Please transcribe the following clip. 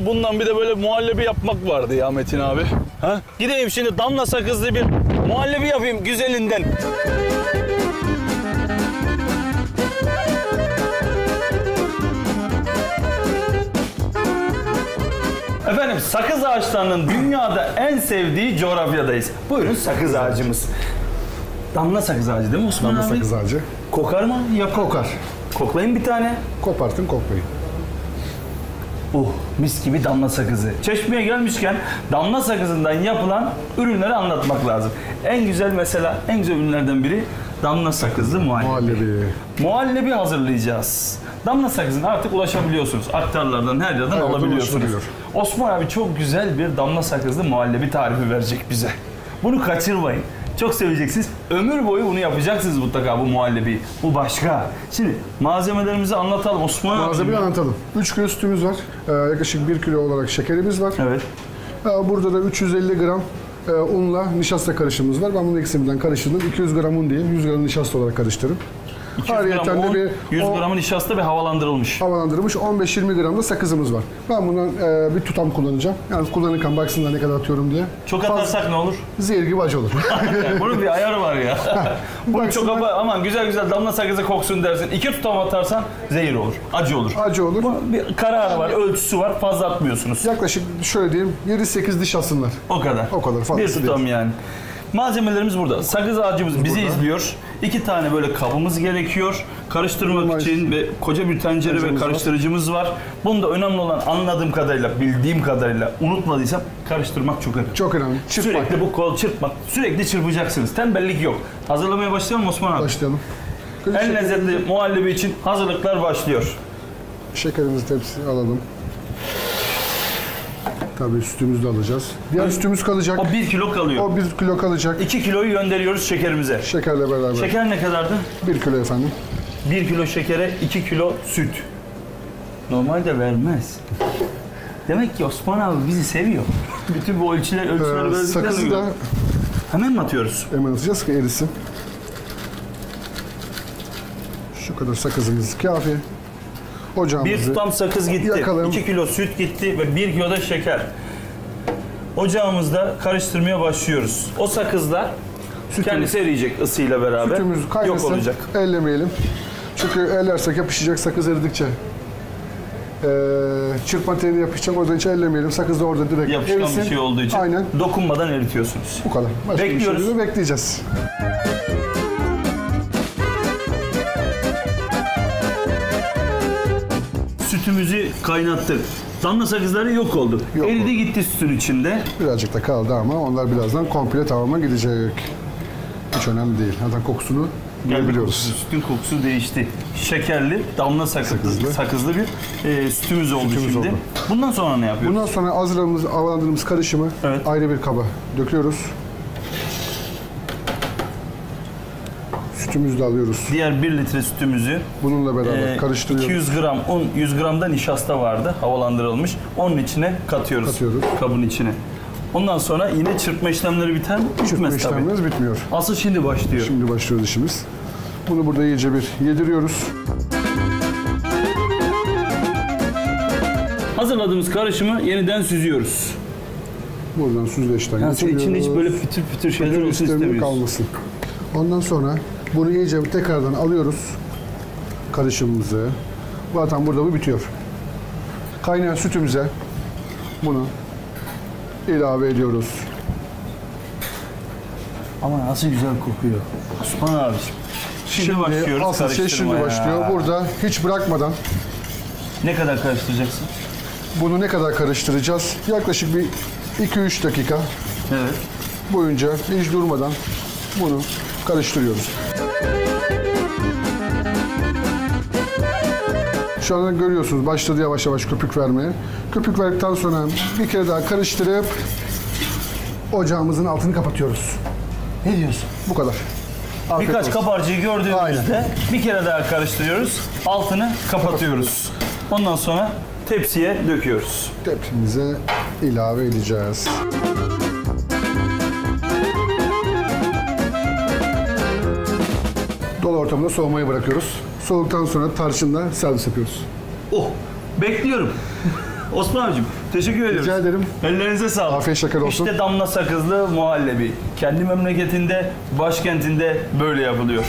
Bundan bir de böyle muhallebi yapmak vardı ya Metin abi. Ha? Gideyim şimdi damla sakızlı bir muhallebi yapayım güzelinden. Efendim sakız ağaçlarının dünyada en sevdiği coğrafyadayız. Buyurun sakız ağacımız. Damla sakız ağacı değil mi Osman Damla abi? sakız ağacı. Kokar mı? Yap. Kokar. Koklayın bir tane. Kopartın koklayın. Uh mis gibi damla sakızı. Çeşmeye gelmişken damla sakızından yapılan ürünleri anlatmak lazım. En güzel mesela en güzel ürünlerden biri damla sakızlı muhallebi. Muhallebi. Muhallebi hazırlayacağız. Damla sakızına artık ulaşabiliyorsunuz. Aktarlardan her yerden Evet, alabiliyorsunuz. Osman abi çok güzel bir damla sakızlı muhallebi tarifi verecek bize. Bunu kaçırmayın. Çok seveceksiniz. Ömür boyu bunu yapacaksınız mutlaka bu muhallebiyi. Bu başka. Şimdi malzemelerimizi anlatalım Osman. Malzemeyi anlatalım. 3 kilo sütümüz var. Ee, yaklaşık 1 kilo olarak şekerimiz var. Evet. Ee, burada da 350 gram e, unla nişasta karışımımız var. Ben bunu ikisinden karıştırdım. 200 gram un değil, 100 gram nişasta olarak karıştırıp 200 gram Ayrıyeten un, bir 100 o- gram nişasta ve havalandırılmış. havalandırılmış 15-20 gram da sakızımız var. Ben bundan e, bir tutam kullanacağım. Yani kullanırken baksınlar ne kadar atıyorum diye. Çok atarsak ne olur? Zehir gibi acı olur. Bunun bir ayarı var ya. Bunu çok apa- aman güzel güzel damla sakızı koksun dersin. İki tutam atarsan zehir olur. Acı olur. acı olur. Bir kararı var, ölçüsü var. Fazla atmıyorsunuz. Yaklaşık şöyle diyeyim 7-8 diş alsınlar. O kadar. O kadar, Bir fazlası tutam yani. Malzemelerimiz burada. Sakız ağacımız bizi izliyor. İki tane böyle kabımız gerekiyor. Karıştırmak Normal. için ve koca bir tencere ve Tenceremiz var. karıştırıcımız var. Bunda önemli olan anladığım kadarıyla, bildiğim kadarıyla unutmadıysam karıştırmak çok önemli. Çok önemli. Çırpmak. Sürekli bu kol çırpmak. Sürekli çırpacaksınız. Tembellik yok. Hazırlamaya başlayalım Osman abi. Başlayalım. En lezzetli muhallebi için hazırlıklar başlıyor. Şekerimizi tepsi alalım. Tabii sütümüzü de alacağız. Diğer sütümüz kalacak. O 1 kilo kalıyor. O 1 kilo kalacak. 2 kiloyu gönderiyoruz şekerimize. Şekerle beraber. Şeker ne kadardı? 1 kilo efendim. 1 kilo şekere 2 kilo süt. Normalde vermez. Demek ki Osman abi bizi seviyor. Bütün bu ölçüler, Ee, verdikten sakızı sonra- da Hemen mi atıyoruz? hemen atacağız ki erisin. Şu kadar sakızımız kafi. Ocağımızı Bir tutam sakız gitti, Yakalım. 2 kilo süt gitti ve 1 kilo da şeker. Ocağımızda karıştırmaya başlıyoruz. O sakızlar kendisi eriyecek ısıyla beraber. sütümüz Yok kaynasın. olacak. Ellemeyelim. Çünkü ellersek yapışacak sakız eridikçe. Ee, çırpma teli yapışacak. O yüzden hiç ellemeyelim. Sakız da orada direkt Yapışkan erisin. bir şey olduğu için Aynen. dokunmadan eritiyorsunuz. Bu kadar. Başka Bekliyoruz. bir şey yok. Bekleyeceğiz. Sütümüzü kaynattık. Damla sakızları yok oldu. Yok Eridi oldu. gitti sütün içinde. Birazcık da kaldı ama onlar birazdan komple tamamen gidecek. Hiç önemli değil. Zaten kokusunu biliyoruz. Sütün kokusu değişti. Şekerli, damla sakızlı, sakızlı, Sakızlı. bir e, sütümüz oldu Sütümüz şimdi. oldu. Bundan sonra ne yapıyoruz? Bundan sonra hazırladığımız, havalandırdığımız karışımı Evet. ayrı bir kaba döküyoruz. Sütümüzü de alıyoruz. Diğer 1 litre sütümüzü Bununla beraber e, karıştırıyoruz. 200 gram un, 100 gram da nişasta vardı havalandırılmış. Onun içine katıyoruz. Katıyoruz. Kabın içine. Ondan sonra yine çırpma işlemleri biter mi? Çırpma Bitmez tabii. işlemimiz bitmiyor. Asıl şimdi başlıyor. Şimdi başlıyoruz işimiz. Bunu burada iyice bir yediriyoruz. Hazırladığımız karışımı yeniden süzüyoruz. Buradan süzgeçten Yani sen içinde hiç geçiriyoruz. böyle pütür pütür şeyler olsun istemiyorsun. kalmasın. Ondan sonra bunu iyice tekrardan alıyoruz. Karışımımızı. Zaten burada bu bitiyor. Kaynayan sütümüze bunu ilave ediyoruz. Ama nasıl güzel kokuyor. Osman abiciğim. Şimdi, başlıyoruz asıl şey şimdi başlıyor. Burada hiç bırakmadan Ne kadar karıştıracaksın? bunu ne kadar karıştıracağız? Yaklaşık bir 2-3 dakika Evet. boyunca hiç durmadan bunu karıştırıyoruz. Şu anda görüyorsunuz başladı yavaş yavaş köpük vermeye. Köpük verdikten sonra bir kere daha karıştırıp ocağımızın altını kapatıyoruz. Ne diyorsun? Bu kadar. Afiyet Birkaç olsun. kabarcığı gördüğümüzde Aynen. bir kere daha karıştırıyoruz. Altını kapatıyoruz. Ondan sonra tepsiye döküyoruz. Tepsimize ilave edeceğiz. Dolu ortamda soğumaya bırakıyoruz. Soğuduktan sonra tarçınla servis yapıyoruz. Oh, bekliyorum. Osman abicim, Teşekkür ediyoruz. Rica ederim. Ellerinize sağlık. Afiyet şeker olsun. İşte damla sakızlı muhallebi. Kendi memleketinde, başkentinde böyle yapılıyor.